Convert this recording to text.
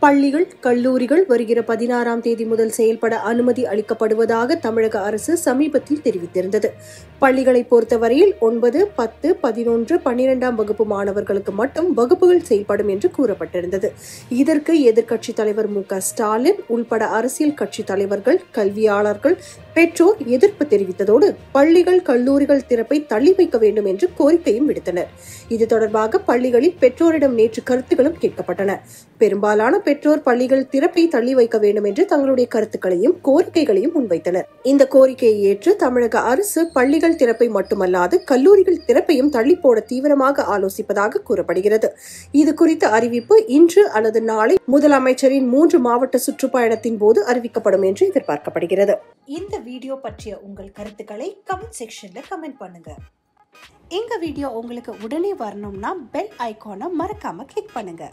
பள்ளிகள் கல்லூரிகள் வருகிற பதினாறாம் தேதி முதல் செயல்பட அனுமதி அளிக்கப்படுவதாக தமிழக அரசு சமீபத்தில் தெரிவித்திருந்தது. பள்ளிகளை பொறுத்தவரையில் ஒன்பது பத்து பதினொன்று பன்னிரெண்டாம் வகுப்பு மாணவர்களுக்கு மட்டும் வகுப்புகள் செயல்படும் என்று கூறப்பட்டிருந்தது. இதற்கு எதிர்க்கட்சித் தலைவர் மு க ஸ்டாலின் உள்பட அரசியல் கட்சி தலைவர்கள் கல்வியாளர்கள் பெற்றோர் எதிர்ப்பு தெரிவித்ததோடு பள்ளிகள் கல்லூரிகள் திறப்பை தள்ளி வைக்க வேண்டும் என்று கோரிக்கையும் விடுத்தனர். இது தொடர்பாக பள்ளிகளில் பெற்றோரிடம் நேற்று கருத்துகளும் கேட்கப்பட்டன. பெரும்பாலான பெற்றோர் பள்ளிகள் திறப்பை தள்ளி வைக்க வேண்டும் என்று தங்களுடைய கருத்துக்களையும் கோரிக்கைகளையும் முன்வைத்தனர். இந்த கோரிக்கையை ஏற்று தமிழக அரசு பள்ளிகள் திறப்பை மட்டுமல்லாது கல்லூரிகள் திறப்பையும் தள்ளி போட தீவிரமாக ஆலோசிப்பதாக கூறப்படுகிறது. இது குறித்த அறிவிப்பு இன்று அல்லது நாளை முதலமைச்சரின் மூன்று மாவட்ட சுற்றுப்பயணத்தின் போது அறிவிக்கப்படும் என்று எதிர்பார்க்கப்படுகிறது. இந்த வீடியோ பற்றிய உங்கள் கருத்துக்களை கமெண்ட் செக்ஷன்ல கமெண்ட் பண்ணுங்க. எங்க வீடியோ உங்களுக்கு உடனே வரணும்னா பெல் ஐகானை மறக்காம கிளிக் பண்ணுங்க.